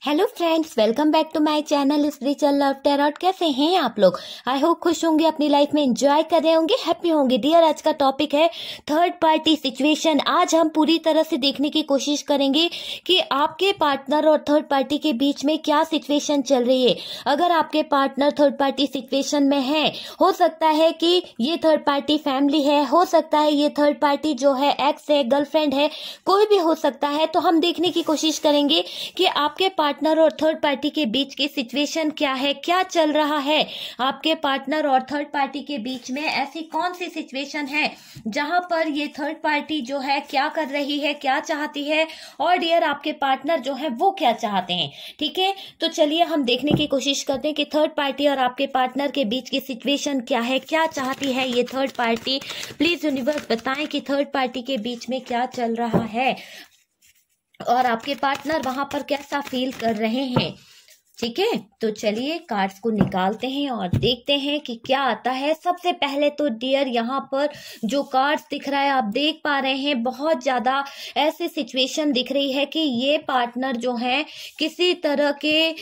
Hello friends welcome back to my channel spiritual love tarot कैसे हैं आप लोग? आई होप खुश होंगे, अपनी लाइफ में एंजॉय कर रहे होंगे हैप्पी होंगे। डियर आज का टॉपिक है थर्ड पार्टी सिचुएशन आज हम पूरी तरह से देखने की कोशिश करेंगे कि आपके पार्टनर और थर्ड पार्टी के बीच में क्या सिचुएशन चल रही है। अगर आपके पार्टनर थर्ड पार्टी सिचुएशन में है, हो सकता है कि ये थर्ड पार्टी फैमिली है, हो सकता है ये थर्ड पार्टी जो है एक्स है गर्लफ्रेंड है, कोई भी हो सकता है तो हम देखने की कोशिश करेंगे कि आपके पार्टनर और थर्ड पार्टी के बीच की सिचुएशन क्या है? क्या चल रहा है? आपके पार्टनर और थर्ड पार्टी के बीच में ऐसी कौन सी सिचुएशन है जहाँ पर ये थर्ड पार्टी जो है, क्या कर रही है, क्या चाहती है? और डियर आपके पार्टनर जो है, वो क्या चाहते हैं? ठीक है? तो चलिए हम देखने की कोशिश करते हैं कि थर्ड पार्टी और आपके पार्टनर के बीच की सिचुएशन क्या है, क्या चाहती है ये थर्ड पार्टी प्लीज़ यूनिवर्स बताएँ कि थर्ड पार्टी के बीच में क्या चल रहा है। और आपके पार्टनर वहाँ पर कैसा फील कर रहे हैं? ठीक है? तो चलिए कार्ड्स को निकालते हैं और देखते हैं कि क्या आता है। सबसे पहले तो डियर यहाँ पर जो कार्ड्स दिख रहा है, आप देख पा रहे हैं, बहुत ज़्यादा ऐसी सिचुएशन दिख रही है कि ये पार्टनर जो है, किसी तरह के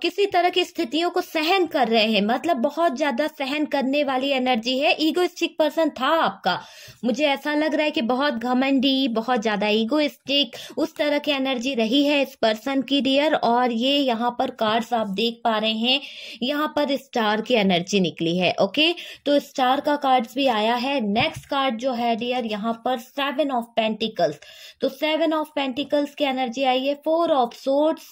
किसी तरह की स्थितियों को सहन कर रहे हैं। मतलब बहुत ज़्यादा सहन करने वाली एनर्जी है। ईगोइस्टिक पर्सन था आपका। मुझे ऐसा लग रहा है कि बहुत घमंडी, बहुत ज़्यादा ईगोइस्टिक उस तरह की एनर्जी रही है इस पर्सन की डियर और ये यहाँ पर कार्ड्स आप देख पा रहे हैं, यहाँ पर स्टार की एनर्जी निकली है, ओके? तो स्टार का कार्ड भी आया है। नेक्स्ट कार्ड जो है, डियर, यहाँ पर सेवन ऑफ़ पेंटिकल्स। तो सेवन ऑफ़ पेंटिकल्स की एनर्जी आई है, four of swords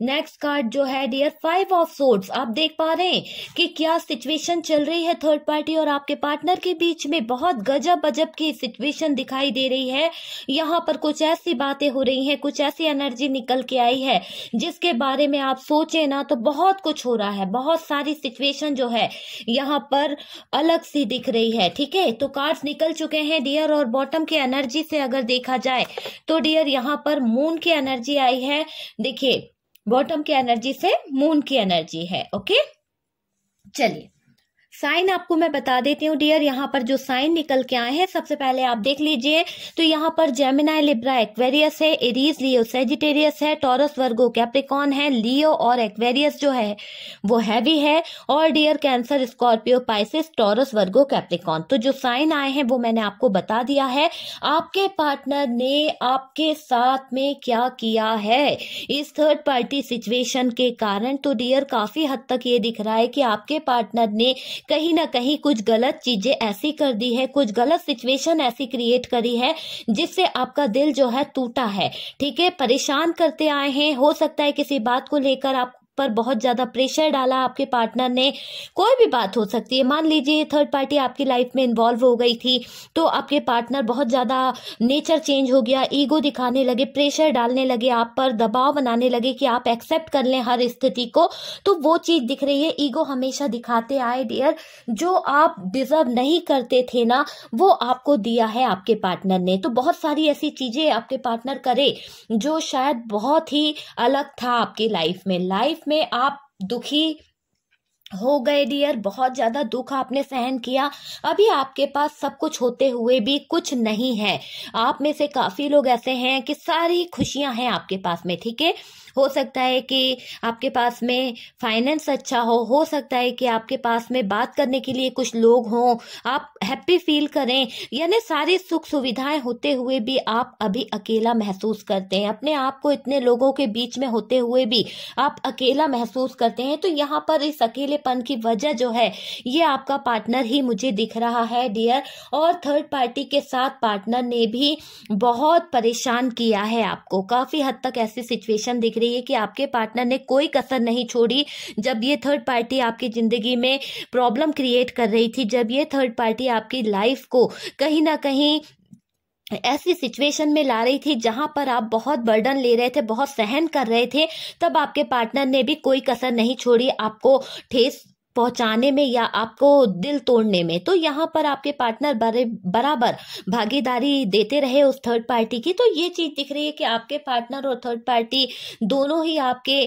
next card जो है डियर फाइव ऑफ़ सोर्ड्स आप देख पा रहे हैं कि क्या सिचुएशन चल रही है थर्ड पार्टी और आपके पार्टनर के बीच में। बहुत गजब अजब की सिचुएशन दिखाई दे रही है। यहाँ पर कुछ ऐसी बातें हो रही हैं, कुछ ऐसी एनर्जी निकल के आई है, जिसके बारे में आप सोचे ना तो बहुत कुछ हो रहा है। बहुत सारी सिचुएशन जो है, यहाँ पर अलग सी दिख रही है, ठीक है? तो कार्ड्स निकल चुके हैं डियर और बॉटम की एनर्जी से अगर देखा जाए तो डियर यहाँ पर मून की एनर्जी आई है। देखिए बॉटम की एनर्जी से मून की एनर्जी है ओके चलिए। साइन आपको मैं बता देती हूँ डियर यहाँ पर जो साइन निकल के आए हैं, सबसे पहले आप देख लीजिए। तो यहाँ पर जेमिनाई लिब्रा एक्वेरियस है एरीज लियो सेजिटेरियस है टॉरस वर्गो कैप्रिकॉन है लियो और एक्वेरियस जो है, वो हैवी है। और dear Cancer Scorpio Pisces Taurus Virgo Capricorn तो जो साइन आए हैं, वो मैंने आपको बता दिया है। आपके पार्टनर ने आपके साथ में क्या किया है? इस थर्ड पार्टी सिचुएशन के कारण तो डियर काफ़ी हद तक ये दिख रहा है कि आपके पार्टनर ने कहीं ना कहीं कुछ गलत चीज़ें ऐसी कर दी है, कुछ गलत सिचुएशन ऐसी क्रिएट करी है, जिससे आपका दिल जो है टूटा है। ठीक है? परेशान करते आए हैं, हो सकता है किसी बात को लेकर आप पर बहुत ज़्यादा प्रेशर डाला आपके पार्टनर ने। कोई भी बात हो सकती है। मान लीजिए थर्ड पार्टी आपकी लाइफ में इन्वॉल्व हो गई थी तो आपके पार्टनर बहुत ज़्यादा नेचर चेंज हो गया ईगो दिखाने लगे प्रेशर डालने लगे, आप पर दबाव बनाने लगे कि आप एक्सेप्ट कर लें हर स्थिति को। तो वो चीज़ दिख रही है। ईगो हमेशा दिखाते आए डियर जो आप डिजर्व नहीं करते थे ना, वो आपको दिया है आपके पार्टनर ने। तो बहुत सारी ऐसी चीज़ें आपके पार्टनर करे, जो शायद बहुत ही अलग था आपकी लाइफ में। लाइफ में आप दुखी हो गए डियर बहुत ज़्यादा दुख आपने सहन किया। अभी आपके पास सब कुछ होते हुए भी कुछ नहीं है। आप में से काफ़ी लोग ऐसे हैं कि सारी खुशियाँ हैं आपके पास में, ठीक है? हो सकता है कि आपके पास में फाइनेंस अच्छा हो हो सकता है कि आपके पास में बात करने के लिए कुछ लोग हों। आप हैप्पी फील करें। यानी सारी सुख सुविधाएँ होते हुए भी आप अभी अकेला महसूस करते हैं। अपने आप को इतने लोगों के बीच में होते हुए भी आप अकेला महसूस करते हैं। तो यहाँ पर इस अकेलेपन की वजह जो है, ये आपका पार्टनर ही मुझे दिख रहा है डियर और थर्ड पार्टी के साथ पार्टनर ने भी बहुत परेशान किया है आपको। काफ़ी हद तक ऐसी सिचुएशन दिख रही है कि आपके पार्टनर ने कोई कसर नहीं छोड़ी जब ये थर्ड पार्टी आपकी ज़िंदगी में प्रॉब्लम क्रिएट कर रही थी, जब ये थर्ड पार्टी आपकी लाइफ को कहीं ना कहीं ऐसी सिचुएशन में ला रही थी जहाँ पर आप बहुत बर्डन ले रहे थे, बहुत सहन कर रहे थे, तब आपके पार्टनर ने भी कोई कसर नहीं छोड़ी, आपको ठेस पहुँचाने में या आपको दिल तोड़ने में तो यहाँ पर आपके पार्टनर बराबर भागीदारी देते रहे उस थर्ड पार्टी की। तो ये चीज़ दिख रही है कि आपके पार्टनर और थर्ड पार्टी दोनों ही आपके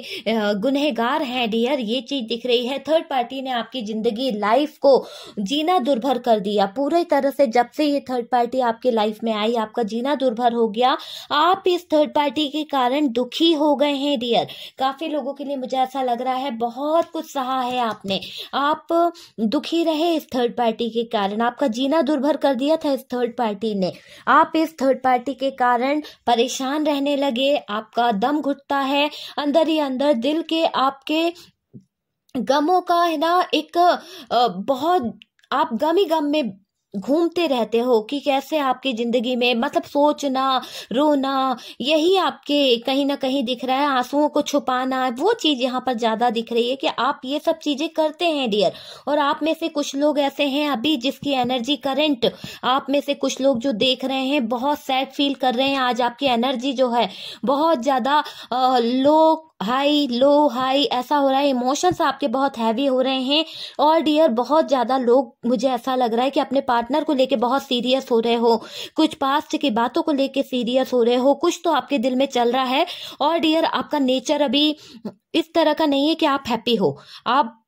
गुनहगार हैं डियर ये चीज़ दिख रही है थर्ड पार्टी ने आपकी ज़िंदगी लाइफ को जीना दुर्भर कर दिया। पूरे तरह से जब से ये थर्ड पार्टी आपके लाइफ में आई, आपका जीना दुर्भर हो गया, आप इस थर्ड पार्टी के कारण दुखी हो गए हैं डियर काफ़ी लोगों के लिए मुझे ऐसा लग रहा है, बहुत कुछ सहा है आपने। आप दुखी रहे इस थर्ड पार्टी के कारण। आपका जीना दुर्भर कर दिया था इस थर्ड पार्टी ने। आप इस थर्ड पार्टी के कारण परेशान रहने लगे। आपका दम घुटता है। अंदर ही अंदर दिल के आपके गमों का है ना, एक बहुत, आप गम ही गम में घूमते रहते हो कि कैसे आपकी ज़िंदगी में मतलब सोचना, रोना, यही आपके कहीं ना कहीं दिख रहा है, आंसुओं को छुपाना, वो चीज़ यहाँ पर ज़्यादा दिख रही है कि आप ये सब चीज़ें करते हैं डियर और आप में से कुछ लोग ऐसे हैं अभी जिसकी एनर्जी करंट आप में से कुछ लोग जो देख रहे हैं, बहुत सैड फील कर रहे हैं, आज आपकी एनर्जी जो है, बहुत ज़्यादा लो हाई लो हाई ऐसा हो रहा है। इमोशंस आपके बहुत हैवी हो रहे हैं और डियर बहुत ज़्यादा लोग, मुझे ऐसा लग रहा है कि अपने पार्टनर को लेके बहुत सीरियस हो रहे हो। कुछ पास्ट की बातों को लेके सीरियस हो रहे हो। कुछ तो आपके दिल में चल रहा है और डियर आपका नेचर अभी इस तरह का नहीं है कि आप हैप्पी हो। आप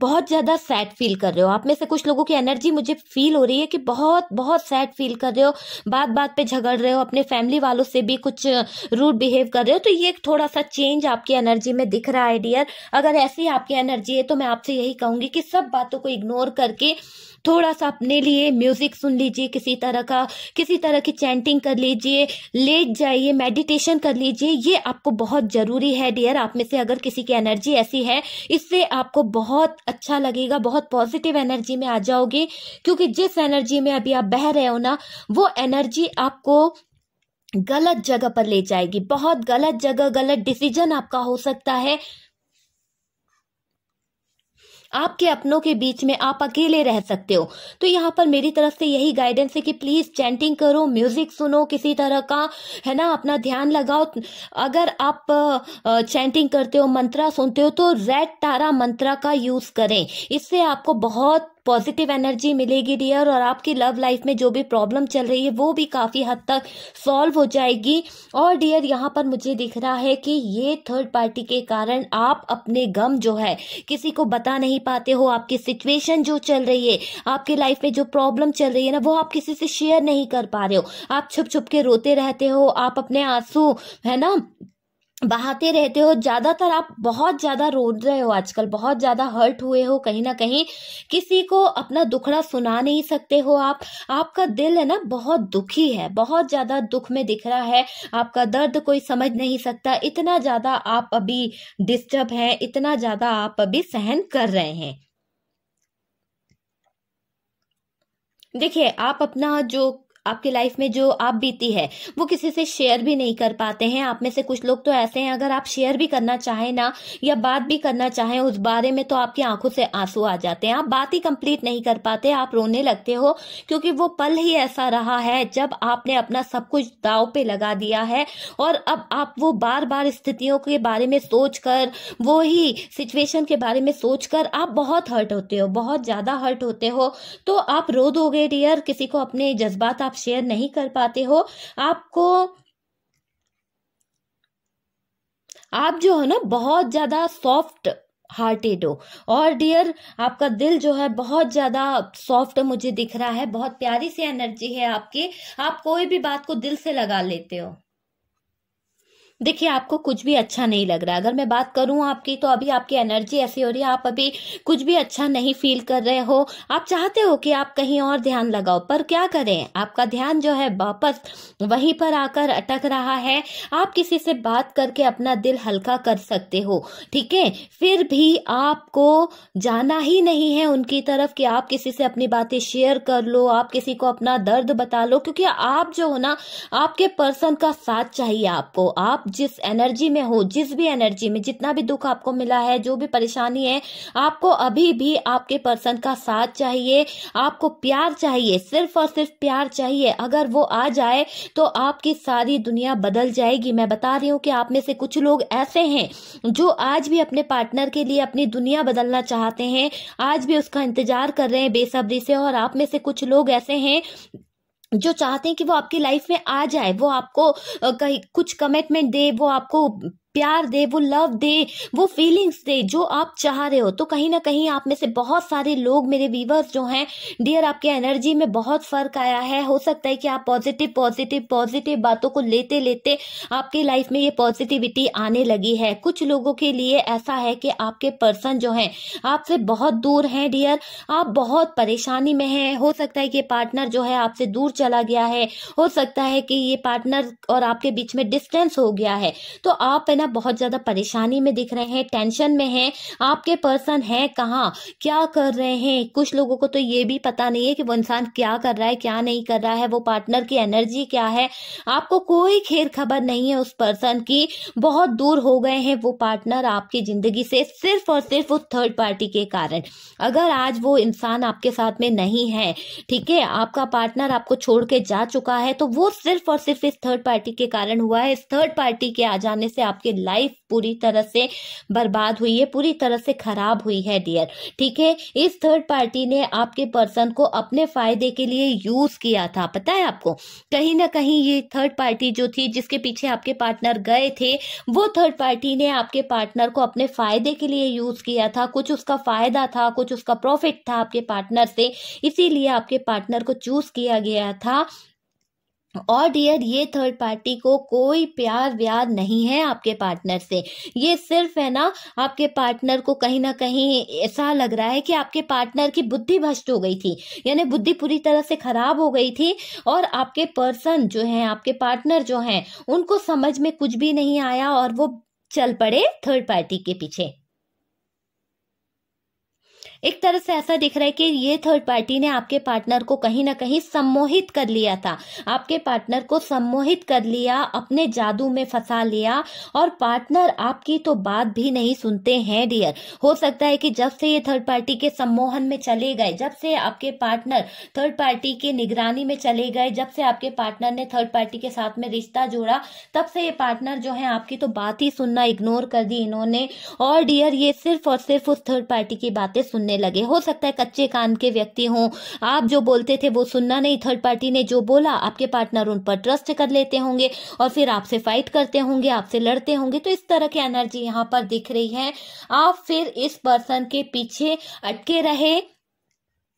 बहुत ज़्यादा सैड फील कर रहे हो। आप में से कुछ लोगों की एनर्जी मुझे फील हो रही है कि बहुत बहुत सैड फील कर रहे हो। बात बात पे झगड़ रहे हो, अपने फैमिली वालों से भी कुछ रूड बिहेव कर रहे हो तो ये थोड़ा सा चेंज आपकी एनर्जी में दिख रहा है डियर अगर ऐसी आपकी एनर्जी है तो मैं आपसे यही कहूँगी कि सब बातों को इग्नोर करके थोड़ा सा अपने लिए म्यूज़िक सुन लीजिए, किसी तरह का, किसी तरह की चैंटिंग कर लीजिए, लेट जाइए, मेडिटेशन कर लीजिए, ये आपको बहुत ज़रूरी है, डियर। आप में से अगर किसी की एनर्जी ऐसी है, इससे आपको बहुत अच्छा लगेगा, बहुत पॉजिटिव एनर्जी में आ जाओगे, क्योंकि जिस एनर्जी में अभी आप बह रहे हो ना, वो एनर्जी आपको गलत जगह पर ले जाएगी। बहुत गलत जगह, गलत डिसीज़न आपका हो सकता है। आपके अपनों के बीच में आप अकेले रह सकते हो। तो यहाँ पर मेरी तरफ़ से यही गाइडेंस है कि प्लीज़ चैंटिंग करो म्यूज़िक सुनो, किसी तरह का, है ना, अपना ध्यान लगाओ। अगर आप चैंटिंग करते हो, मंत्रा सुनते हो तो रेड तारा मंत्रा का यूज़ करें। इससे आपको बहुत पॉजिटिव एनर्जी मिलेगी डियर और आपकी लव लाइफ में जो भी प्रॉब्लम चल रही है, वो भी काफ़ी हद तक सॉल्व हो जाएगी। और डियर यहाँ पर मुझे दिख रहा है कि ये थर्ड पार्टी के कारण आप अपने गम जो है, किसी को बता नहीं पाते हो। आपकी सिचुएशन जो चल रही है, आपकी लाइफ में जो प्रॉब्लम चल रही है ना, वो आप किसी से शेयर नहीं कर पा रहे हो। आप छुप छुप के रोते रहते हो, आप अपने आँसू, है ना बहाते रहते हो, ज़्यादातर आप बहुत ज़्यादा रो रहे हो आजकल, बहुत ज़्यादा हर्ट हुए हो, कहीं ना कहीं किसी को अपना दुखड़ा सुना नहीं सकते हो आप। आपका दिल है ना, बहुत दुखी है, बहुत ज़्यादा दुख में दिख रहा है, आपका दर्द कोई समझ नहीं सकता, इतना ज़्यादा आप अभी डिस्टर्ब हैं, इतना ज़्यादा आप अभी सहन कर रहे हैं। देखिए, आप अपना जो आपकी लाइफ में जो आप बीती है, वो किसी से शेयर भी नहीं कर पाते हैं। आप में से कुछ लोग तो ऐसे हैं, अगर आप शेयर भी करना चाहें ना, या बात भी करना चाहें, उस बारे में तो आपकी आँखों से आँसू आ जाते हैं। आप बात ही कंप्लीट नहीं कर पाते, आप रोने लगते हो, क्योंकि वो पल ही ऐसा रहा है जब आपने अपना सब कुछ दाव पे लगा दिया है। और अब आप वो बार बार स्थितियों के बारे में सोच कर वो ही सिचुएशन के बारे में सोच कर आप बहुत हर्ट होते हो, बहुत ज़्यादा हर्ट होते हो। तो आप रो दोगे डियर किसी को अपने जज्बात आप शेयर नहीं कर पाते हो, आपको, आप जो है ना बहुत ज़्यादा सॉफ्ट हार्टेड हो। और डियर आपका दिल जो है बहुत ज़्यादा सॉफ्ट मुझे दिख रहा है, बहुत प्यारी सी एनर्जी है आपकी, आप कोई भी बात को दिल से लगा लेते हो। देखिए, आपको कुछ भी अच्छा नहीं लग रहा। है अगर मैं बात करूँ आपकी तो अभी आपकी एनर्जी ऐसी हो रही है। आप अभी कुछ भी अच्छा नहीं फील कर रहे हो। आप चाहते हो कि आप कहीं और ध्यान लगाओ, पर क्या करें? आपका ध्यान जो है वापस वहीं पर आकर अटक रहा है। आप किसी से बात करके अपना दिल हल्का कर सकते हो, ठीक है? फिर भी आपको जाना ही नहीं है उनकी तरफ़ कि आप किसी से अपनी बातें शेयर कर लो, आप किसी को अपना दर्द बता लो, क्योंकि आप जो हो ना, आपके पर्सन का साथ चाहिए आपको। आप जिस एनर्जी में हो, जिस भी एनर्जी में, जितना भी दुख आपको मिला है, जो भी परेशानी है, आपको अभी भी आपके पर्सन का साथ चाहिए, आपको प्यार चाहिए, सिर्फ़ और सिर्फ़ प्यार चाहिए। अगर वो आ जाए तो आपकी सारी दुनिया बदल जाएगी। मैं बता रही हूँ कि आप में से कुछ लोग ऐसे हैं, जो आज भी अपने पार्टनर के लिए अपनी दुनिया बदलना चाहते हैं, आज भी उसका इंतज़ार कर रहे हैं बेसब्री से, और आप में से कुछ लोग ऐसे हैं जो चाहते हैं कि वो आपकी लाइफ में आ जाए, वो आपको कहीं, कुछ कमिटमेंट दे, वो आपको प्यार दे, वो लव दे, वो फीलिंग्स दे, जो आप चाह रहे हो। तो कहीं ना कहीं आप में से बहुत सारे लोग मेरे व्यूवर्स जो हैं डियर आपके एनर्जी में बहुत फ़र्क आया है। हो सकता है कि आप पॉजिटिव पॉजिटिव पॉजिटिव बातों को लेते लेते आपकी लाइफ में ये पॉजिटिविटी आने लगी है। कुछ लोगों के लिए ऐसा है कि आपके पर्सन जो है, आपसे बहुत दूर हैं डियर आप बहुत परेशानी में हैं। हो सकता है कि पार्टनर जो है आपसे दूर चला गया है। हो सकता है कि ये पार्टनर और आपके बीच में डिस्टेंस हो गया है। तो आप ना बहुत ज़्यादा परेशानी में दिख रहे हैं, टेंशन में हैं। आपके पर्सन है कहाँ? क्या कर रहे हैं? कुछ लोगों को तो ये भी पता नहीं है कि वो इंसान क्या कर रहा है, क्या नहीं कर रहा है, वो पार्टनर की एनर्जी क्या है। आपको कोई खेर खबर नहीं है उस पर्सन की। बहुत दूर हो गए हैं वो पार्टनर आपकी ज़िंदगी से सिर्फ़ और सिर्फ़ उस थर्ड पार्टी के कारण। अगर आज वो इंसान आपके साथ में नहीं है, ठीक है, आपका पार्टनर आपको छोड़ के जा चुका है तो वो सिर्फ़ और सिर्फ़ इस थर्ड पार्टी के कारण हुआ है। इस थर्ड पार्टी के आ जाने से आपके आपकी लाइफ पूरी तरह से बर्बाद हुई है, पूरी तरह से खराब हुई है डियर ठीक है? इस थर्ड पार्टी ने आपके पर्सन को अपने फ़ायदे के लिए यूज़ किया था। पता है आपको? कहीं ना कहीं ये थर्ड पार्टी जो थी, जिसके पीछे आपके पार्टनर गए थे, वो थर्ड पार्टी ने आपके पार्टनर को अपने फ़ायदे के लिए यूज़ किया था। कुछ उसका फ़ायदा था, कुछ उसका प्रॉफिट था आपके पार्टनर से। इसीलिए आपके पार्टनर को चूज़ किया गया था। और डियर ये थर्ड पार्टी को कोई प्यार व्यार नहीं है आपके पार्टनर से। ये सिर्फ़ है ना, आपके पार्टनर को कहीं ना कहीं ऐसा लग रहा है कि आपके पार्टनर की बुद्धि भ्रष्ट हो गई थी। यानी बुद्धि पूरी तरह से खराब हो गई थी और आपके पर्सन जो है, आपके पार्टनर जो हैं, उनको समझ में कुछ भी नहीं आया और वो चल पड़े थर्ड पार्टी के पीछे। एक तरह से ऐसा दिख रहा है कि ये थर्ड पार्टी ने आपके पार्टनर को कहीं ना कहीं सम्मोहित कर लिया था। आपके पार्टनर को सम्मोहित कर लिया, अपने जादू में फंसा लिया और पार्टनर आपकी तो बात भी नहीं सुनते हैं डियर हो सकता है कि जब से ये थर्ड पार्टी के सम्मोहन में चले गए, जब से आपके पार्टनर थर्ड पार्टी के निगरानी में चले गए, जब से आपके पार्टनर ने थर्ड पार्टी के साथ में रिश्ता जोड़ा, तब से ये पार्टनर जो है, आपकी तो बात ही सुनना इग्नोर कर दी इन्होंने। और डियर ये सिर्फ़ और सिर्फ़ उस थर्ड पार्टी की बातें सुन सुनने लगे। हो सकता है कच्चे कान के व्यक्ति हों। आप जो बोलते थे, वो सुनना नहीं। थर्ड पार्टी ने जो बोला, आपके पार्टनर उन पर ट्रस्ट कर लेते होंगे और फिर आपसे फाइट करते होंगे, आपसे लड़ते होंगे। तो इस तरह की एनर्जी यहाँ पर दिख रही है। आप फिर इस पर्सन के पीछे अटके रहे।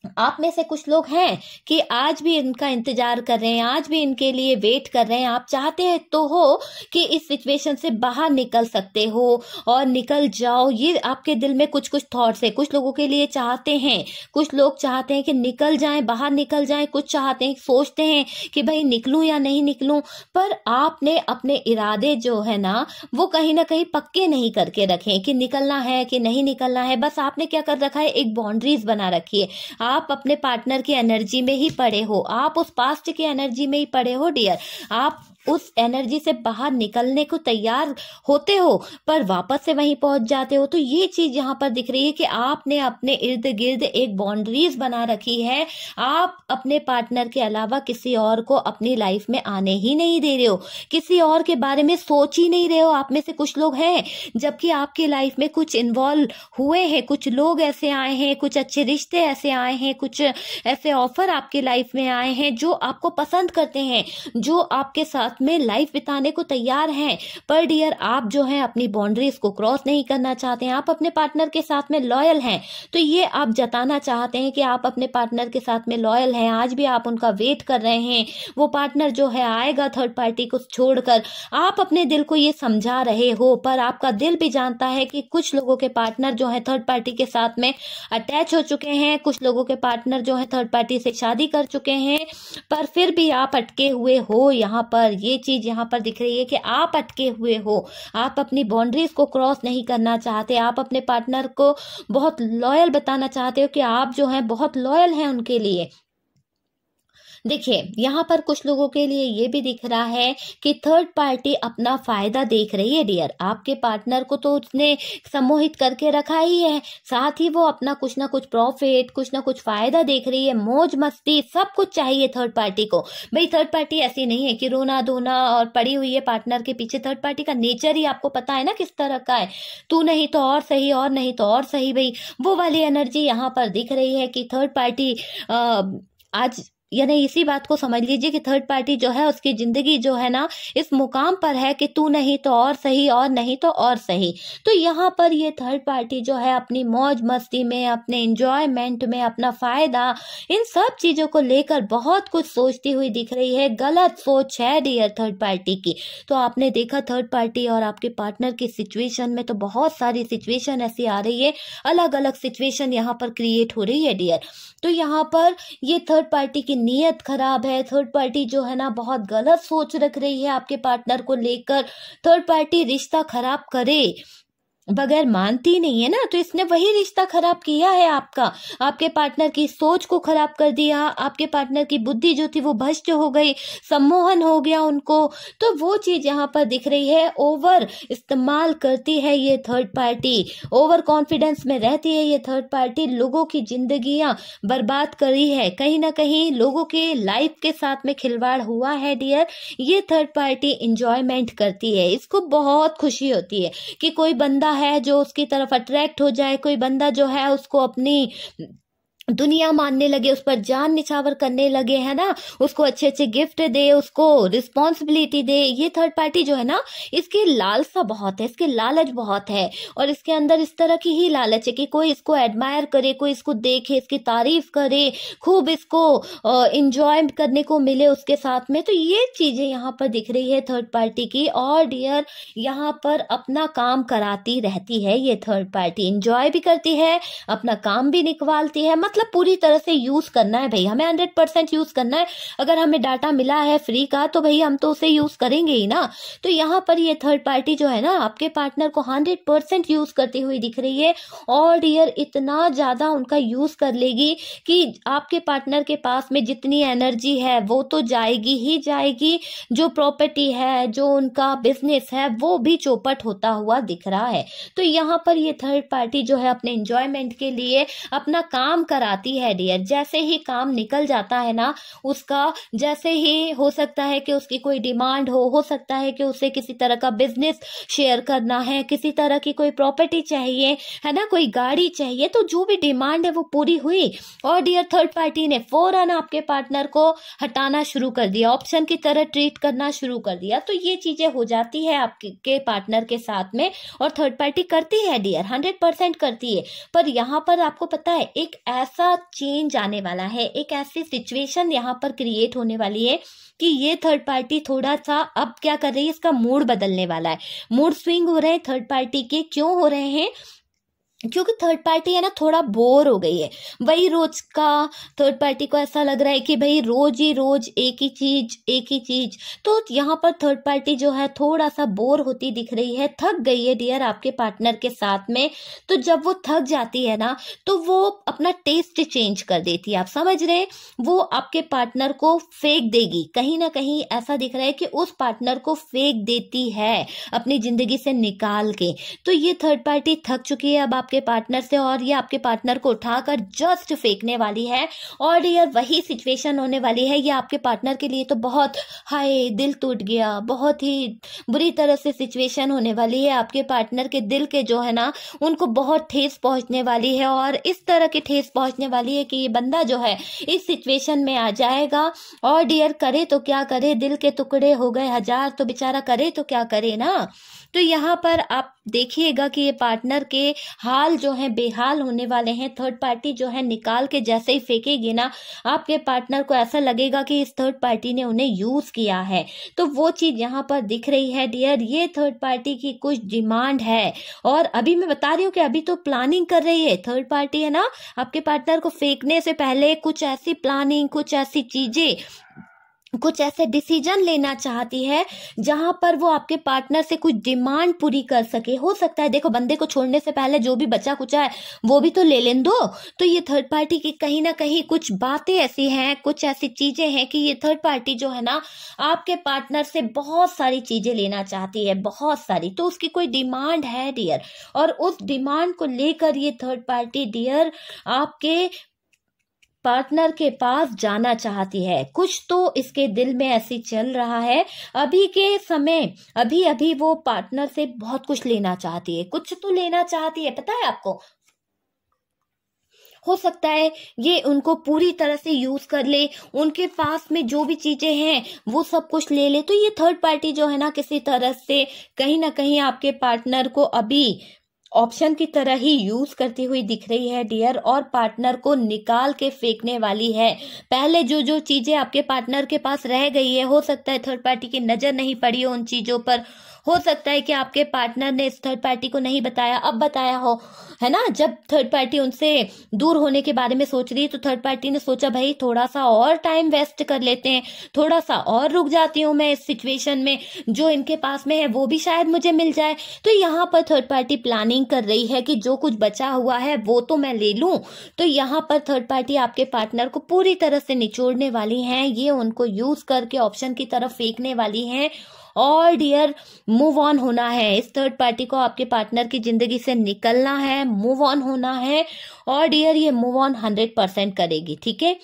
आप में से कुछ लोग हैं कि आज भी इनका इंतज़ार कर रहे हैं, आज भी इनके लिए वेट कर रहे हैं। आप चाहते हैं तो हो कि इस सिचुएशन से बाहर निकल सकते हो और निकल जाओ। ये आपके दिल में कुछ कुछ थॉट्स है। कुछ लोगों के लिए चाहते हैं। कुछ लोग चाहते हैं कि निकल जाएँ, बाहर निकल जाएँ। कुछ चाहते हैं, सोचते हैं कि भाई निकलूं या नहीं निकलूं। पर आपने अपने इरादे जो है ना, वो कहीं ना कहीं पक्के नहीं करके रखे कि निकलना है कि नहीं निकलना है। बस आपने क्या कर रखा है? एक बाउंड्रीज बना रखी है। आप अपने पार्टनर की एनर्जी में ही पड़े हो। आप उस पास्ट की एनर्जी में ही पड़े हो, डियर। आप उस एनर्जी से बाहर निकलने को तैयार होते हो, पर वापस से वहीं पहुँच जाते हो तो ये चीज़ यहाँ पर दिख रही है कि आपने अपने इर्द गिर्द एक बाउंड्रीज बना रखी है। आप अपने पार्टनर के अलावा किसी और को अपनी लाइफ में आने ही नहीं दे रहे हो। किसी और के बारे में सोच ही नहीं रहे हो। आप में से कुछ लोग हैं, जबकि आपकी लाइफ में कुछ इन्वॉल्व हुए हैं, कुछ लोग ऐसे आए हैं, कुछ अच्छे रिश्ते ऐसे आए हैं, कुछ ऐसे ऑफ़र आपकी लाइफ में आए हैं, जो आपको पसंद करते हैं, जो आपके साथ में लाइफ बिताने को तैयार हैं। पर डियर आप जो है, अपनी बाउंड्रीज को क्रॉस नहीं करना चाहते हैं। आप अपने पार्टनर के साथ में लॉयल हैं। तो ये आप जताना चाहते हैं कि आप अपने पार्टनर के साथ में लॉयल हैं। आज भी आप उनका वेट कर रहे हैं। वो पार्टनर जो है, आएगा थर्ड पार्टी को छोड़कर। आप अपने दिल को ये समझा रहे हो, पर आपका दिल भी जानता है कि कुछ लोगों के पार्टनर जो है थर्ड पार्टी के साथ में अटैच हो चुके हैं। कुछ लोगों के पार्टनर जो है थर्ड पार्टी से शादी कर चुके हैं। पर फिर भी आप अटके हुए हो यहाँ पर। ये चीज़ यहाँ पर दिख रही है कि आप अटके हुए हो। आप अपनी बाउंड्रीज को क्रॉस नहीं करना चाहते। आप अपने पार्टनर को बहुत लॉयल बताना चाहते हो कि आप जो है बहुत लॉयल हैं उनके लिए। देखिए, यहाँ पर कुछ लोगों के लिए ये भी दिख रहा है कि थर्ड पार्टी अपना फ़ायदा देख रही है डियर आपके पार्टनर को तो उसने सम्मोहित करके रखा ही है, साथ ही वो अपना कुछ ना कुछ प्रॉफिट कुछ ना कुछ फ़ायदा देख रही है, मौज मस्ती, सब कुछ चाहिए थर्ड पार्टी को। भाई थर्ड पार्टी ऐसी नहीं है कि रोना धोना और पड़ी हुई है पार्टनर के पीछे थर्ड पार्टी का नेचर ही आपको पता है ना किस तरह का है। तू नहीं तो और सही, और नहीं तो और सही, भाई। वो वाली एनर्जी यहाँ पर दिख रही है कि थर्ड पार्टी आज यानी इसी बात को समझ लीजिए कि थर्ड पार्टी जो है, उसकी ज़िंदगी जो है ना, इस मुकाम पर है कि तू नहीं तो और सही और नहीं तो और सही। तो यहाँ पर ये थर्ड पार्टी जो है, अपनी मौज मस्ती में, अपने इंजॉयमेंट में, अपना फ़ायदा, इन सब चीज़ों को लेकर बहुत कुछ सोचती हुई दिख रही है। गलत सोच है डियर थर्ड पार्टी की। तो आपने देखा थर्ड पार्टी और आपके पार्टनर की सिचुएशन में तो बहुत सारी सिचुएशन ऐसी आ रही है। अलग अलग सिचुएशन यहाँ पर क्रिएट हो रही है डियर तो यहाँ पर ये थर्ड पार्टी की नीयत खराब है थर्ड पार्टी जो है ना बहुत गलत सोच रख रही है आपके पार्टनर को लेकर। थर्ड पार्टी रिश्ता खराब करे। बगैर मानती नहीं है ना तो इसने वही रिश्ता खराब किया है आपका। आपके पार्टनर की सोच को खराब कर दिया, आपके पार्टनर की बुद्धि जो थी वो भ्रष्ट हो गई, सम्मोहन हो गया उनको। तो वो चीज़ यहाँ पर दिख रही है ओवर इस्तेमाल करती है ये थर्ड पार्टी ओवर कॉन्फिडेंस में रहती है ये थर्ड पार्टी लोगों की जिंदगियाँ बर्बाद करी है। कहीं ना कहीं लोगों के लाइफ के साथ में खिलवाड़ हुआ है डियर ये थर्ड पार्टी इंजॉयमेंट करती है। इसको बहुत खुशी होती है कि कोई बंदा है जो उसकी तरफ़ अट्रैक्ट हो जाए कोई बंदा जो है उसको अपनी दुनिया मानने लगे, उस पर जान निछावर करने लगे, है ना? उसको अच्छे अच्छे गिफ्ट दे, उसको रिस्पॉन्सिबिलिटी दे। ये थर्ड पार्टी जो है ना, इसकी लालसा बहुत है, इसके लालच बहुत है। और इसके अंदर इस तरह की ही लालच है कि कोई इसको एडमायर करे, कोई इसको देखे, इसकी तारीफ़ करे, खूब इसको इंजॉय करने को मिले उसके साथ में। तो ये चीज़ें यहाँ पर दिख रही है थर्ड पार्टी की और डियर यहाँ पर अपना काम कराती रहती है ये थर्ड पार्टी इंजॉय भी करती है, अपना काम भी निकवालती है। मतलब मतलब पूरी तरह से यूज़ करना है भाई। हमें हंड्रेड परसेंट यूज़ करना है। अगर हमें डाटा मिला है फ्री का तो भाई हम तो उसे यूज़ करेंगे ही ना। तो यहाँ पर ये थर्ड पार्टी जो है ना, आपके पार्टनर को हंड्रेड परसेंट यूज़ करती हुई दिख रही है। और डियर इतना ज़्यादा उनका यूज़ कर लेगी कि आपके पार्टनर के पास में जितनी एनर्जी है, वो तो जाएगी ही जाएगी। जो प्रॉपर्टी है, जो उनका बिज़नेस है, वो भी चौपट होता हुआ दिख रहा है। तो यहाँ पर ये थर्ड पार्टी जो है अपने इंजॉयमेंट के लिए अपना काम करा आती है डियर जैसे ही काम निकल जाता है ना, उसका, जैसे ही हो सकता है कि उसकी कोई डिमांड हो हो सकता है कि उसे किसी तरह का बिज़नेस शेयर करना है, किसी तरह की कोई प्रॉपर्टी चाहिए, है ना, कोई गाड़ी चाहिए तो जो भी डिमांड है वो पूरी हुई। और डियर थर्ड पार्टी ने फ़ौरन आपके पार्टनर को हटाना शुरू कर दिया ऑप्शन की तरह ट्रीट करना शुरू कर दिया। तो ये चीज़ें हो जाती है आपके पार्टनर के साथ में, और थर्ड पार्टी करती है डियर हंड्रेड परसेंट करती है। पर यहाँ पर आपको पता है, एक ऐसा ऐसा चेंज आने वाला है। एक ऐसी सिचुएशन यहाँ पर क्रिएट होने वाली है कि ये थर्ड पार्टी थोड़ा सा अब क्या कर रही है, इसका मूड बदलने वाला है। मूड स्विंग हो रहे हैं थर्ड पार्टी के। क्यों हो रहे हैं? क्योंकि थर्ड पार्टी है ना, थोड़ा बोर हो गई है। वही रोज का थर्ड पार्टी को ऐसा लग रहा है कि भाई रोज ही रोज एक ही चीज़, एक ही चीज़। तो यहाँ पर थर्ड पार्टी जो है थोड़ा सा बोर होती दिख रही है, थक गई है डियर आपके पार्टनर के साथ में। तो जब वो थक जाती है ना तो वो अपना टेस्ट चेंज कर देती है। आप समझ रहे वो आपके पार्टनर को फेंक देगी। कहीं ना कहीं ऐसा दिख रहा है कि उस पार्टनर को फेंक देती है अपनी ज़िंदगी से निकाल के। तो ये थर्ड पार्टी थक चुकी है, अब आप आपके पार्टनर से और ये आपके पार्टनर को उठाकर जस्ट फेंकने वाली है और यार वही सिचुएशन होने वाली है। ये आपके पार्टनर के लिए तो बहुत, हाय, दिल टूट गया। बहुत ही बुरी तरह से सिचुएशन होने वाली है। आपके पार्टनर के दिल के जो है ना, उनको बहुत ठेस पहुँचने वाली है और इस तरह की ठेस पहुँचने वाली है कि ये बंदा जो है, इस सिचुएशन में आ जाएगा और डियर करे तो क्या करे? दिल के टुकड़े हो गए हज़ार तो बेचारा करे तो क्या करे ना? तो यहाँ पर आप देखिएगा कि ये पार्टनर के हाल जो है, बेहाल होने वाले हैं। थर्ड पार्टी जो है, निकाल के जैसे ही फेंकेगी ना, आपके पार्टनर को ऐसा लगेगा कि इस थर्ड पार्टी ने उन्हें यूज़ किया है। तो वो चीज़ यहाँ पर दिख रही है डियर ये थर्ड पार्टी की कुछ डिमांड है। और अभी मैं बता रही हूँ कि अभी तो प्लानिंग कर रही है। थर्ड पार्टी है ना, आपके पार्टनर को फेंकने से पहले कुछ ऐसी प्लानिंग कुछ ऐसी चीज़ें कुछ ऐसे डिसीज़न लेना चाहती है, जहाँ पर वो आपके पार्टनर से कुछ डिमांड पूरी कर सके। हो सकता है, देखो, बंदे को छोड़ने से पहले जो भी बचा कुचा है, वो भी तो ले लें दो। तो ये थर्ड पार्टी की कहीं ना कहीं कुछ बातें ऐसी हैं, कुछ ऐसी चीज़ें हैं कि ये थर्ड पार्टी जो है ना, आपके पार्टनर से बहुत सारी चीज़ें लेना चाहती है, बहुत सारी। तो उसकी कोई डिमांड है डियर और उस डिमांड को लेकर ये थर्ड पार्टी डियर आपके पार्टनर के पास जाना चाहती है। कुछ तो इसके दिल में ऐसी चल रहा है। अभी के समय अभी अभी वो पार्टनर से बहुत कुछ लेना चाहती है। कुछ तो लेना चाहती है, पता है आपको? हो सकता है ये उनको पूरी तरह से यूज़ कर ले, उनके पास में जो भी चीज़ें हैं, वो सब कुछ ले ले। तो ये थर्ड पार्टी जो है ना, किसी तरह से कहीं ना कहीं आपके पार्टनर को अभी ऑप्शन की तरह ही यूज़ करती हुई दिख रही है डियर और पार्टनर को निकाल के फेंकने वाली है। पहले जो जो चीज़ें आपके पार्टनर के पास रह गई है, हो सकता है थर्ड पार्टी की नज़र नहीं पड़ी हो उन चीज़ों पर। हो सकता है कि आपके पार्टनर ने इस थर्ड पार्टी को नहीं बताया, अब बताया हो, है ना? जब थर्ड पार्टी उनसे दूर होने के बारे में सोच रही है तो थर्ड पार्टी ने सोचा, भाई थोड़ा सा और टाइम वेस्ट कर लेते हैं थोड़ा सा और रुक जाती हूँ मैं इस सिचुएशन में, जो इनके पास में है, वो भी शायद मुझे मिल जाए। तो यहाँ पर थर्ड पार्टी प्लानिंग कर रही है कि जो कुछ बचा हुआ है, वो तो मैं ले लूँ। तो यहाँ पर थर्ड पार्टी आपके पार्टनर को पूरी तरह से निचोड़ने वाली है, ये उनको यूज़ करके ऑप्शन की तरफ़ फेंकने वाली है। और डियर मूव ऑन होना है। इस थर्ड पार्टी को आपके पार्टनर की ज़िंदगी से निकलना है मूव ऑन होना है। और डियर ये मूव ऑन हंड्रेड परसेंट करेगी, ठीक है?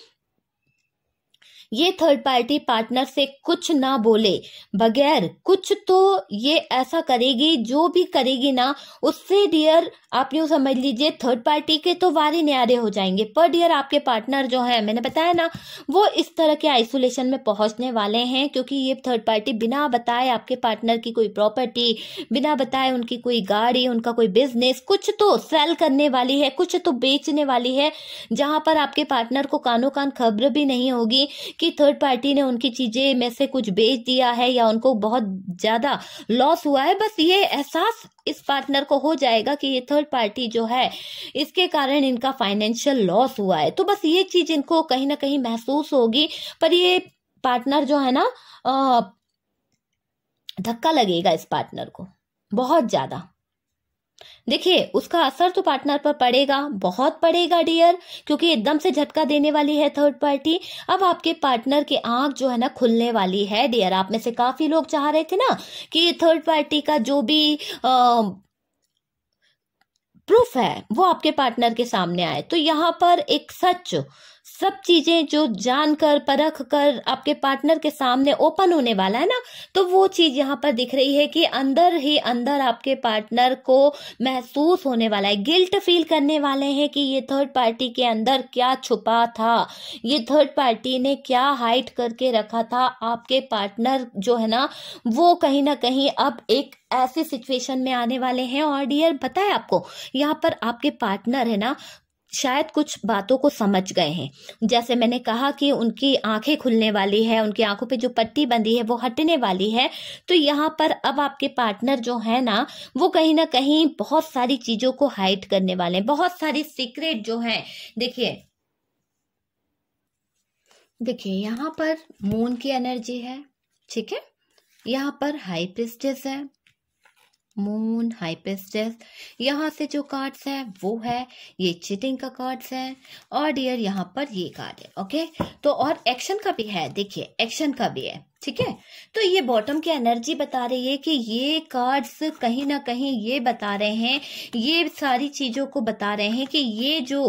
ये थर्ड पार्टी पार्टनर से कुछ ना बोले। बगैर कुछ तो ये ऐसा करेगी, जो भी करेगी ना, उससे डियर आप यूँ समझ लीजिए थर्ड पार्टी के तो वारे न्यारे हो जाएँगे। पर डियर आपके पार्टनर जो है, मैंने बताया ना, वो इस तरह के आइसोलेशन में पहुँचने वाले हैं, क्योंकि ये थर्ड पार्टी बिना बताए आपके पार्टनर की कोई प्रॉपर्टी बिना बताए उनकी कोई गाड़ी, उनका कोई बिज़नेस कुछ तो सेल करने वाली है, कुछ तो बेचने वाली है, जहाँ पर आपके पार्टनर को कानो कान खबर भी नहीं होगी कि थर्ड पार्टी ने उनकी चीज़ें में से कुछ बेच दिया है या उनको बहुत ज़्यादा लॉस हुआ है। बस ये एहसास इस पार्टनर को हो जाएगा कि ये थर्ड पार्टी जो है, इसके कारण इनका फाइनेंशियल लॉस हुआ है। तो बस ये चीज़ इनको कहीं ना कहीं महसूस होगी, पर ये पार्टनर जो है ना धक्का लगेगा इस पार्टनर को, बहुत ज़्यादा। देखिए उसका असर तो पार्टनर पर पड़ेगा बहुत पड़ेगा डियर क्योंकि एकदम से झटका देने वाली है थर्ड पार्टी अब आपके पार्टनर की आँख जो है ना खुलने वाली है डियर आप में से काफ़ी लोग चाह रहे थे ना कि थर्ड पार्टी का जो भी आ, प्रूफ है वो आपके पार्टनर के सामने आए। तो यहाँ पर एक सच सब चीज़ें जो जानकर परख कर आपके पार्टनर के सामने ओपन होने वाला है ना तो वो चीज़ यहाँ पर दिख रही है कि अंदर ही अंदर आपके पार्टनर को महसूस होने वाला है गिल्ट फील करने वाले हैं कि ये थर्ड पार्टी के अंदर क्या छुपा था, ये थर्ड पार्टी ने क्या हाइट करके रखा था, आपके पार्टनर जो है ना, वो कहीं ना कहीं अब एक ऐसे सिचुएशन में आने वाले हैं। और डियर बताए आपको, यहाँ पर आपके पार्टनर है ना शायद कुछ बातों को समझ गए हैं। जैसे मैंने कहा कि उनकी आँखें खुलने वाली है, उनकी आँखों पे जो पट्टी बंदी है वो हटने वाली है। तो यहाँ पर अब आपके पार्टनर जो है ना, वो कहीं ना कहीं बहुत सारी चीज़ों को हाइड करने वाले हैं। बहुत सारी सीक्रेट जो है, देखिए। देखिए, यहाँ पर मून की एनर्जी है, ठीक है? यहाँ पर हाई प्रिस्टेस है मून हाइपेस्टेस यहाँ से जो कार्ड्स है, वो है, ये चिटिंग का कार्ड्स है, और डियर यहाँ पर ये कार्ड है ओके तो और एक्शन का भी है, देखिए एक्शन का भी है, ठीक है? तो ये बॉटम की एनर्जी बता रही है कि ये कार्ड्स कहीं ना कहीं ये बता रहे हैं, ये सारी चीज़ों को बता रहे हैं कि ये जो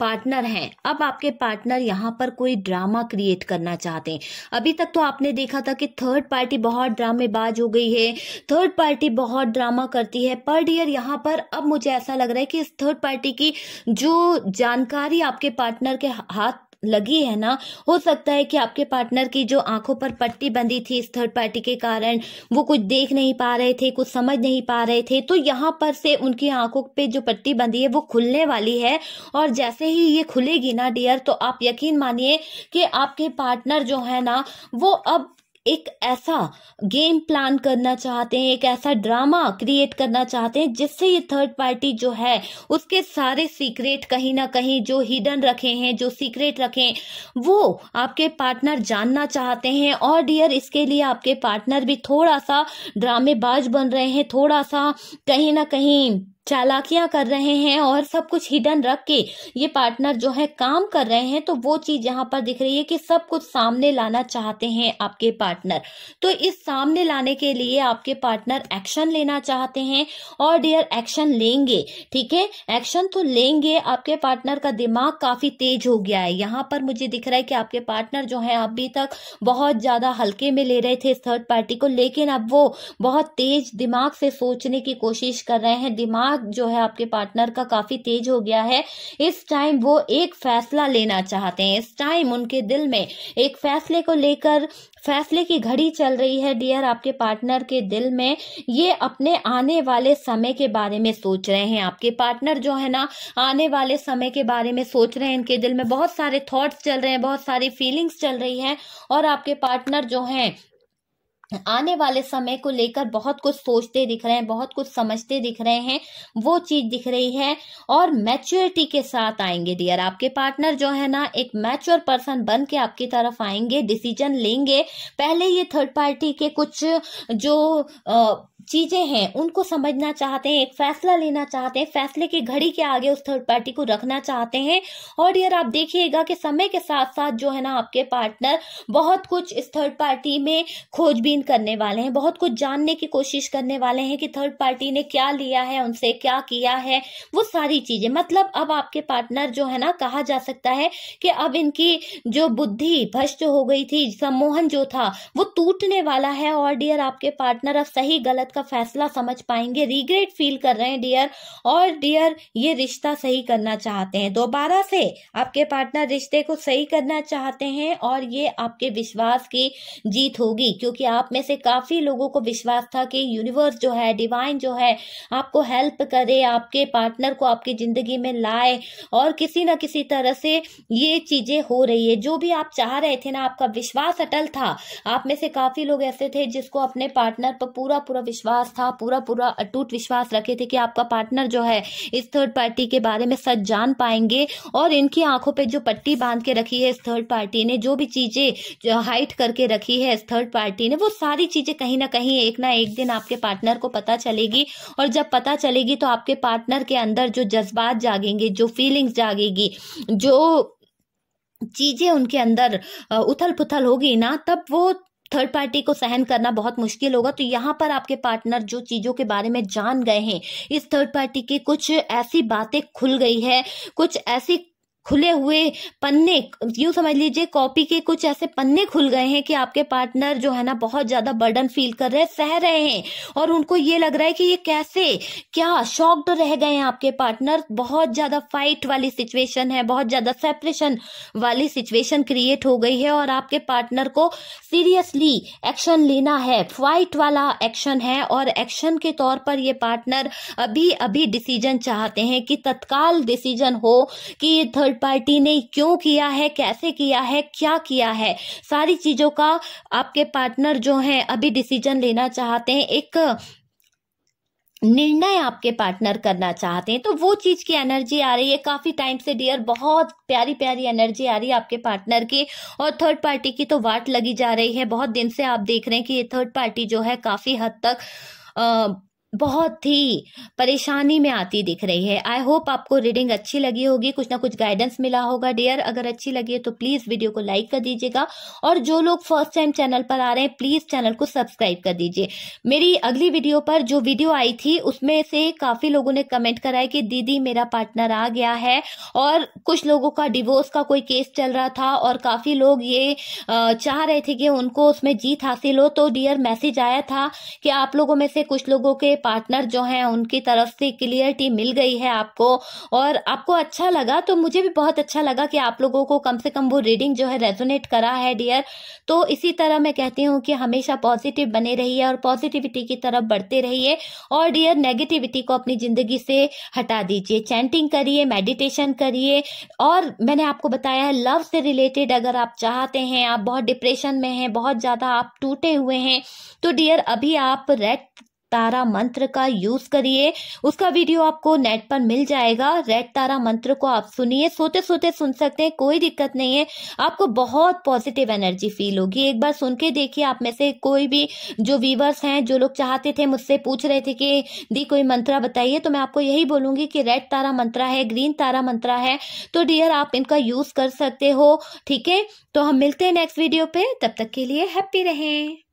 पार्टनर हैं। अब आपके पार्टनर यहाँ पर कोई ड्रामा क्रिएट करना चाहते हैं। अभी तक तो आपने देखा था कि थर्ड पार्टी बहुत ड्रामेबाज हो गई है। थर्ड पार्टी बहुत ड्रामा करती है। पर डियर यहाँ पर अब मुझे ऐसा लग रहा है कि इस थर्ड पार्टी की जो जानकारी आपके पार्टनर के हाथ लगी है ना, हो सकता है कि आपके पार्टनर की जो आँखों पर पट्टी बंधी थी इस थर्ड पार्टी के कारण, वो कुछ देख नहीं पा रहे थे, कुछ समझ नहीं पा रहे थे तो यहाँ पर से उनकी आँखों पे जो पट्टी बंधी है, वो खुलने वाली है। और जैसे ही ये खुलेगी ना डियर तो आप यकीन मानिए कि आपके पार्टनर जो है ना, वो अब एक ऐसा गेम प्लान करना चाहते हैं, एक ऐसा ड्रामा क्रिएट करना चाहते हैं, जिससे ये थर्ड पार्टी जो है, उसके सारे सीक्रेट कहीं ना कहीं जो हिडन रखे हैं, जो सीक्रेट रखे हैं, वो आपके पार्टनर जानना चाहते हैं। और डियर इसके लिए आपके पार्टनर भी थोड़ा सा ड्रामेबाज बन रहे हैं, थोड़ा सा कहीं ना कहीं चालाकियाँ कर रहे हैं और सब कुछ हिडन रख के ये पार्टनर जो है काम कर रहे हैं तो वो चीज़ यहाँ पर दिख रही है कि सब कुछ सामने लाना चाहते हैं आपके पार्टनर तो इस सामने लाने के लिए आपके पार्टनर एक्शन लेना चाहते हैं और डियर एक्शन लेंगे, ठीक है? एक्शन तो लेंगे, आपके पार्टनर का दिमाग काफ़ी तेज हो गया है। यहाँ पर मुझे दिख रहा है कि आपके पार्टनर जो है अभी तक बहुत ज़्यादा हल्के में ले रहे थे इस थर्ड पार्टी को, लेकिन अब वो बहुत तेज दिमाग से सोचने की कोशिश कर रहे हैं, दिमाग दिमाग जो है आपके पार्टनर का काफ़ी तेज हो गया है। इस टाइम वो एक फैसला लेना चाहते हैं। इस टाइम उनके दिल में एक फैसले को लेकर फैसले की घड़ी चल रही है डियर आपके पार्टनर के दिल में। ये अपने आने वाले समय के बारे में सोच रहे हैं। आपके पार्टनर जो है ना, आने वाले समय के बारे में सोच रहे हैं। इनके दिल में बहुत सारे थॉट्स चल रहे हैं, बहुत सारी फीलिंग्स चल रही है और आपके पार्टनर जो हैं आने वाले समय को लेकर बहुत कुछ सोचते दिख रहे हैं बहुत कुछ समझते दिख रहे हैं वो चीज़ दिख रही है और मैच्योरिटी के साथ आएँगे डियर आपके पार्टनर जो है ना एक मैच्योर पर्सन बन के आपकी तरफ़ आएँगे डिसीज़न लेंगे। पहले ये थर्ड पार्टी के कुछ जो आ, चीज़ें हैं, उनको समझना चाहते हैं, एक फैसला लेना चाहते हैं, फैसले की घड़ी के आगे उस थर्ड पार्टी को रखना चाहते हैं। और यार, आप देखिएगा कि समय के साथ साथ जो है ना, आपके पार्टनर बहुत कुछ इस थर्ड पार्टी में खोजबीन करने वाले हैं, बहुत कुछ जानने की कोशिश करने वाले हैं कि थर्ड पार्टी ने क्या लिया है, उनसे क्या किया है, वो सारी चीज़ें। मतलब अब आपके पार्टनर जो है ना, कहा जा सकता है कि अब इनकी जो बुद्धि भ्रष्ट हो गई थी, सम्मोहन जो था, वो टूटने वाला है। और डियर आपके पार्टनर अब सही गलत का फैसला समझ पाएँगे रिग्रेट फील कर रहे हैं डियर और डियर ये रिश्ता सही करना चाहते हैं। दोबारा से आपके पार्टनर रिश्ते को सही करना चाहते हैं और ये आपके विश्वास की जीत होगी, क्योंकि आप में से काफ़ी लोगों को विश्वास था कि यूनिवर्स जो है डिवाइन जो है, आपको हेल्प करे, आपके पार्टनर को आपकी ज़िंदगी में लाए और किसी ना किसी तरह से ये चीज़ें हो रही है। जो भी आप चाह रहे थे ना, आपका विश्वास अटल था। आप में से काफ़ी लोग ऐसे थे जिसको अपने पार्टनर पर पूरा पूरा विश्वास विश्वास था पूरा पूरा अटूट विश्वास रखे थे कि आपका पार्टनर जो है, इस थर्ड पार्टी के बारे में सच जान पाएँगे और इनकी आँखों पे जो पट्टी बाँध के रखी है इस थर्ड पार्टी ने, जो भी चीज़ें हाइट करके रखी है इस थर्ड पार्टी ने, वो सारी चीज़ें कहीं ना कहीं एक ना एक दिन आपके पार्टनर को पता चलेगी और जब पता चलेगी तो आपके पार्टनर के अंदर जो जज्बात जागेंगे, जो फीलिंग्स जागेगी, जो चीज़ें उनके अंदर उथल पुथल होगी ना, तब वो थर्ड पार्टी को सहन करना बहुत मुश्किल होगा। तो यहाँ पर आपके पार्टनर जो चीज़ों के बारे में जान गए हैं, इस थर्ड पार्टी की कुछ ऐसी बातें खुल गई है, कुछ ऐसी खुले हुए पन्ने, यूँ समझ लीजिए, कॉपी के कुछ ऐसे पन्ने खुल गए हैं कि आपके पार्टनर जो है ना, बहुत ज़्यादा बर्डन फील कर रहे हैं, सह रहे हैं। और उनको ये लग रहा है कि ये कैसे, क्या शॉक्ड रह गए हैं आपके पार्टनर बहुत ज़्यादा फाइट वाली सिचुएशन है, बहुत ज़्यादा सेपरेशन वाली सिचुएशन क्रिएट हो गई है और आपके पार्टनर को सीरियसली एक्शन लेना है। फाइट वाला एक्शन है और एक्शन के तौर पर ये पार्टनर अभी अभी डिसीज़न चाहते हैं कि तत्काल डिसीज़न हो कि ये थर्ड थर्ड पार्टी ने क्यों किया है, कैसे किया है, क्या किया है? सारी चीज़ों का आपके पार्टनर जो है, अभी डिसीज़न लेना चाहते हैं, एक निर्णय आपके पार्टनर करना चाहते हैं। तो वो चीज़ की एनर्जी आ रही है, काफ़ी टाइम से डियर बहुत प्यारी प्यारी एनर्जी आ रही है आपके पार्टनर की, और थर्ड पार्टी की तो वाट लगी जा रही है। बहुत दिन से आप देख रहे हैं कि ये थर्ड पार्टी जो है, काफ़ी हद तक बहुत ही परेशानी में आती दिख रही है। आई होप आपको रीडिंग अच्छी लगी होगी, कुछ ना कुछ गाइडेंस मिला होगा। डियर अगर अच्छी लगी है तो प्लीज़ वीडियो को लाइक कर दीजिएगा। और जो लोग फ़र्स्ट टाइम चैनल पर आ रहे हैं प्लीज़ चैनल को सब्सक्राइब कर दीजिए। मेरी अगली वीडियो पर जो वीडियो आई थी, उसमें से काफ़ी लोगों ने कमेंट कराया कि दीदी, मेरा पार्टनर आ गया है और कुछ लोगों का डिवोर्स का कोई केस चल रहा था और काफ़ी लोग ये चाह रहे थे कि उनको उसमें जीत हासिल हो। तो डियर मैसेज आया था कि आप लोगों में से कुछ लोगों के पार्टनर जो हैं, उनकी तरफ़ से क्लियरिटी मिल गई है आपको। और आपको अच्छा लगा तो मुझे भी बहुत अच्छा लगा कि आप लोगों को कम से कम वो रीडिंग जो है रेजोनेट करा है, डियर। तो इसी तरह मैं कहती हूँ कि हमेशा पॉजिटिव बने रहिए और पॉजिटिविटी की तरफ़ बढ़ते रहिए। और डियर, नेगेटिविटी को अपनी ज़िंदगी से हटा दीजिए। चैंटिंग करिए, मेडिटेशन करिए। और मैंने आपको बताया है, लव से रिलेटेड अगर आप चाहते हैं, आप बहुत डिप्रेशन में हैं, बहुत ज़्यादा आप टूटे हुए हैं तो डियर, अभी आप रेड तारा मंत्र का यूज़ करिए। उसका वीडियो आपको नेट पर मिल जाएगा। रेड तारा मंत्र को आप सुनिए। सोते सोते सुन सकते हैं, कोई दिक्कत नहीं है। आपको बहुत पॉजिटिव एनर्जी फील होगी। एक बार सुन के देखिए, आप में से कोई भी जो व्यूवर्स हैं, जो लोग चाहते थे मुझसे पूछ रहे थे कि, दी कोई मंत्रा बताइए तो मैं आपको यही बोलूँगी कि रेड तारा मंत्रा है ग्रीन तारा मंत्रा है तो डियर आप इनका यूज़ कर सकते हो। ठीक है? तो हम मिलते हैं नेक्स्ट वीडियो पे। तब तक के लिए हैप्पी रहें।